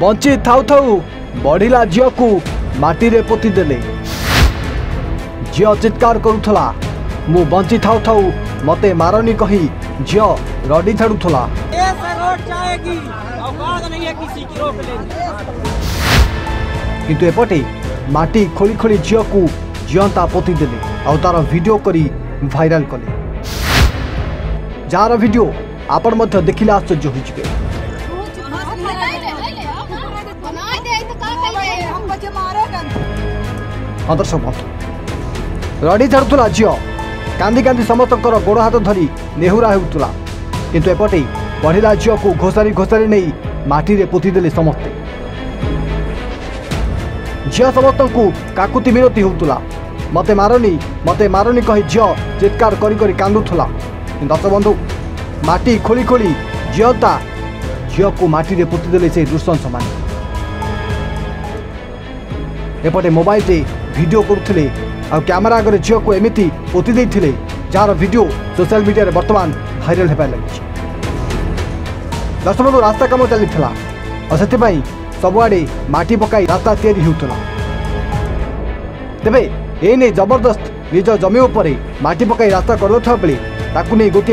ବଞ୍ଚି ଥାଉ ଥାଉ ବଢ଼ିଲା ଝିଅକୁ ମାଟିରେ ପୋତିଦେଲେ ଝିଅ ଚିତ୍କାର କରୁଥିଲା ମୁଁ ବଞ୍ଚି ଥାଉ ଥାଉ ମୋତେ ମାରନି କହି ଝିଅ ରଡ଼ି ଛାଡ଼ୁଥିଲା କିନ୍ତୁ ଏପଟେ ମାଟି ଖୋଳି ଖୋଳି ଝିଅକୁ ଜିଅନ୍ତା ପୋତିଦେଲେ ଆଉ ତା'ର ଭିଡ଼ିଓ କରି ଭାଇରାଲ କଲେ ଯାହାର ଭିଡ଼ିଓ ଆପଣ ମଧ୍ୟ ଦେଖିଲେ ଆଶ୍ଚର୍ଯ୍ୟ ହୋଇଯିବେ ଆଦର୍ଶ ପଥ ରଡ଼ି ଛାଡ଼ୁଥିଲା ଝିଅ କାନ୍ଦି କାନ୍ଦି ସମସ୍ତଙ୍କର ଗୋଡ଼ ହାତ ଧରି ନେହୁରା ହେଉଥିଲା କିନ୍ତୁ ଏପଟେ ବଢ଼ିଲା ଝିଅକୁ ଘୋଷାରି ଘୋଷାରି ନେଇ ମାଟିରେ ପୋତିଦେଲେ ସମସ୍ତେ ଝିଅ ସମସ୍ତଙ୍କୁ କାକୁତି ବିରତି ହେଉଥିଲା ମୋତେ ମାରନି ମୋତେ ମାରନି କହି ଝିଅ ଚିତ୍କାର କରି କରି କାନ୍ଦୁଥିଲା ବନ୍ଧୁ ମାଟି ଖୋଳି ଖୋଳି ଝିଅ ତା ଝିଅକୁ ମାଟିରେ ପୋତିଦେଲେ ସେ ଦୃଶ୍ୟ ସମାନ ଏପଟେ ମୋବାଇଲରେ ভিডিও করতুলি আৰু কেমেৰা আগৰ জোকো এমিতি পতি দেতি থিলে যাৰ ভিডিও সোশাল মিডিয়াৰ বৰ্তমান ভাইৰাল হ'বলৈ লাগিছে দৰতমৰ ৰাস্তা কামত জড়িত থලා অসতিবাই সবোৱাৰে মাটি পকাই ৰাস্তা তৈয়াৰি হ'উতলো তেবে এনি জৱৰদস্ত নিজৰ জমি ওপৰেই মাটি পকাই ৰাস্তা কৰলো থাবলৈ তাকু নে গোতি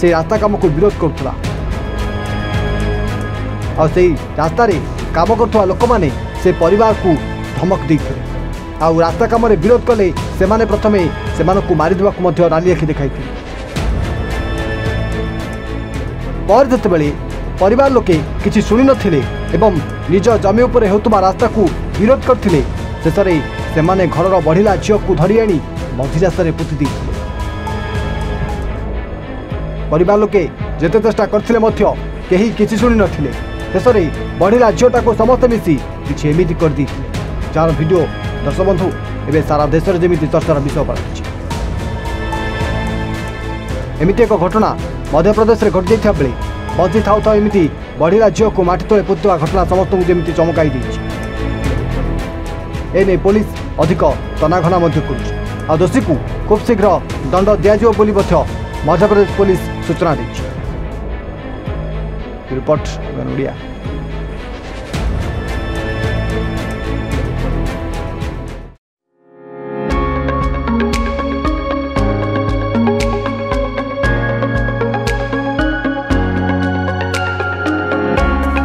সেই ৰাস্তা কামক বিৰোধ কৰতুলা আৰু সেই ৰাস্তাৰেই কাম কৰটোৱা লোকমানে সেই পৰিৱাৰক ধমক দি থিলে ଆଉ ରାସ୍ତା କାମରେ ବିରୋଧ କଲେ ସେମାନେ ପ୍ରଥମେ ସେମାନଙ୍କୁ ମାରିଦେବାକୁ ମଧ୍ୟ ରାଲି ଆଖି ଦେଖାଇଥିଲେ ପରେ ଯେତେବେଳେ ପରିବାର ଲୋକେ କିଛି ଶୁଣିନଥିଲେ ଏବଂ ନିଜ ଜମି ଉପରେ ହେଉଥିବା ରାସ୍ତାକୁ ବିରୋଧ କରିଥିଲେ ଶେଷରେ ସେମାନେ ଘରର ବଢ଼ିଲା ଝିଅକୁ ଧରି ଆଣି ମଝି ରାସ୍ତାରେ ପୋତି ଦେଇଥିଲେ ପରିବାର ଲୋକେ ଯେତେ ଚେଷ୍ଟା କରିଥିଲେ ମଧ୍ୟ କେହି କିଛି ଶୁଣିନଥିଲେ ଶେଷରେ ବଢ଼ିଲା ଝିଅଟାକୁ ସମସ୍ତେ ମିଶି କିଛି ଏମିତି କରିଦେଇଥିଲେ ଯାହାର ଭିଡ଼ିଓ ଦର୍ଶକ ବନ୍ଧୁ ଏବେ ସାରା ଦେଶରେ ଯେମିତି ଚର୍ଚ୍ଚାର ବିଷୟ ପାଲଟିଛି ଏମିତି ଏକ ଘଟଣା ମଧ୍ୟପ୍ରଦେଶରେ ଘଟିଯାଇଥିବା ବେଳେ ବଞ୍ଚି ଥାଉଥାଉ ଏମିତି ବଢ଼ିଲା ଝିଅକୁ ମାଟି ତଳେ ପୁତୁଥିବା ଘଟଣା ସମସ୍ତଙ୍କୁ ଯେମିତି ଚମକାଇ ଦେଇଛି ଏନେଇ ପୋଲିସ ଅଧିକ ତନାଘନା ମଧ୍ୟ କରୁଛି ଆଉ ଦୋଷୀକୁ ଖୁବ୍ ଶୀଘ୍ର ଦଣ୍ଡ ଦିଆଯିବ ବୋଲି ମଧ୍ୟ ମଧ୍ୟପ୍ରଦେଶ ପୋଲିସ ସୂଚନା ଦେଇଛି ରିପୋର୍ଟ ଓଡ଼ିଆ